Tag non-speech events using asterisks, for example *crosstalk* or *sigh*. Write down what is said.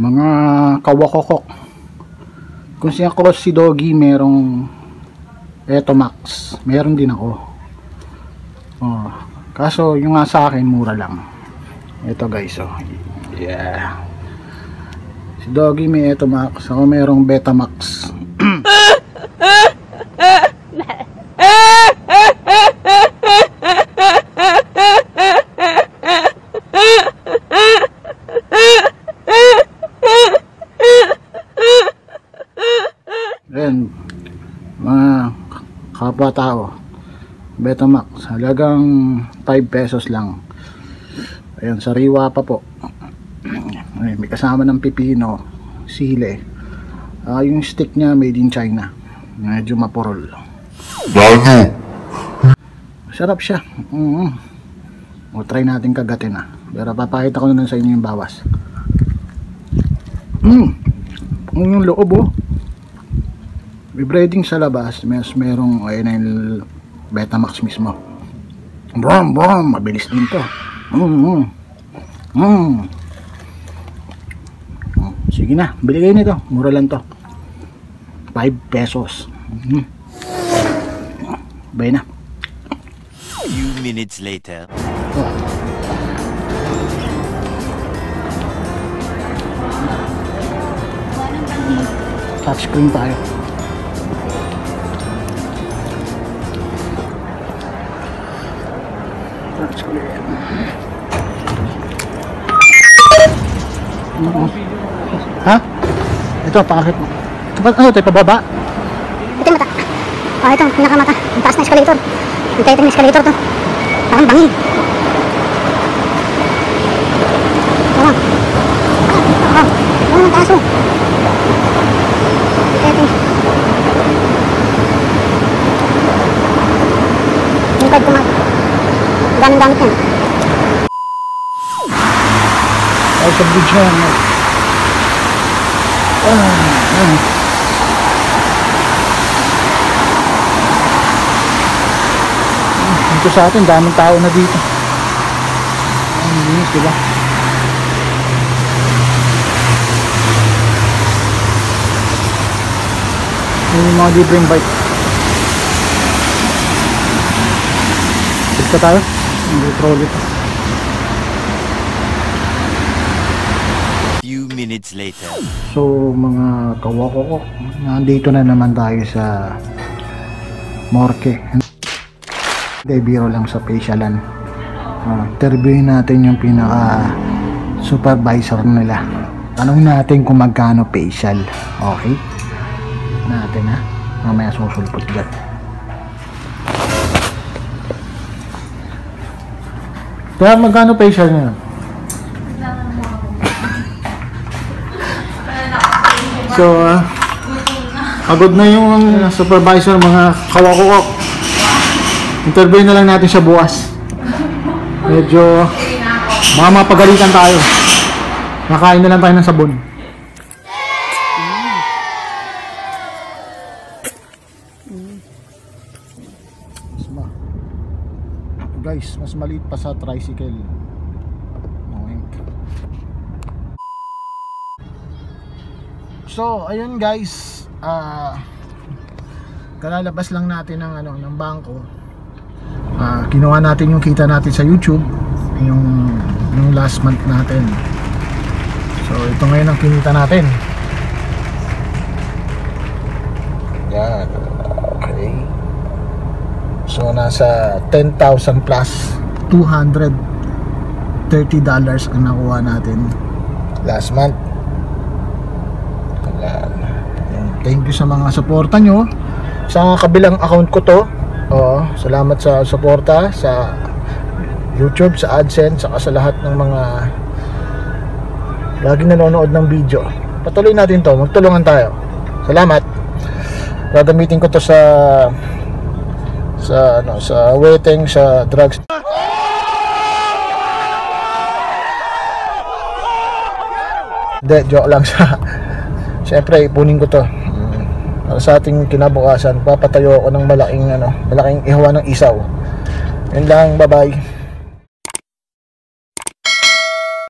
mga kawakokok. Kung siya cross si Doggy merong eto max. Meron din ako. Oh, kaso yung nga sa akin mura lang. Ito guys oh. Yeah. Si Doggy may eto max. Ako merong beta max Ayan, mga kapwa tao. Betamax, halagang 5 pesos lang. Ayan, sariwa pa po. Ayan, may kasama ng pipino, sile. Ah, yung stick niya made in China. Medyo mapurol. Gago! Sarap siya. Mm O, try natin kagatin ah. Pero papakita ko na lang sa inyo yung bawas. Mm. Yung loob oh. May breading sa labas. Mas merong yung Betamax mismo. Brom, brom. Mabilis din to. Mm, mm. Mm. Oh, Sige na, bili kayo nito. Mura lang to. 5 pesos. Mm. Bay na. Few minutes later. Touchscreen tayo. Oo. Ha? Ito, pakakit mo. Ito ba, ano ito, pababa? Ito mata. Oh, ito, pinakamata. Ang taas na escalator. Ang tight ng escalator to. Parang bangin. Oh. Oh, oh, ang taas oh. Ito. Yung card ko nga. Gamit-gamit yan. Ay, sa bridge na. Ah, ah. Dito sa atin, daming tao na dito. Ang linis, diba? Yun yung mga libreng bike. Dito tayo. Trolley pa. Few minutes later. So mga kawako ko, nandito na naman tayo sa Morke. Hindi, biro lang sa facialan. Uh, interviewin natin yung pinaka supervisor nila. Tanong natin kung magkano facial. Okay? Natin ha. Mamaya susulpot dyan. Kaya magkano facial niya? So, uh, pagod na yung supervisor mga kawakukok. Interview na lang natin siya bukas. Medyo baka mapagalitan tayo. Nakain na lang tayo ng sabon. Guys, mas maliit pa sa tricycle. Oink. So, ayun guys, ah kalalabas lang natin ng ano ng bangko. Ah, ginawa natin yung kita natin sa YouTube, yung yung last month natin. So, ito ngayon ang kinita natin. Yan. So, nasa 10,000 plus 230 dollars ang nakuha natin last month. Ayan. Thank you sa mga suporta nyo. Sa kabilang account ko to. Oo, salamat sa suporta sa YouTube, sa AdSense, saka sa lahat ng mga lagi nanonood ng video. Patuloy natin to, magtulungan tayo. Salamat. Gagamitin ko to sa sa ano sa waiting sa drugs. Hindi, joke lang sa *laughs* Siyempre, ipunin ko to. Mm. Para sa ating kinabukasan, papatayo ako ng malaking ano, malaking ihawa ng isaw. Yun lang, bye-bye.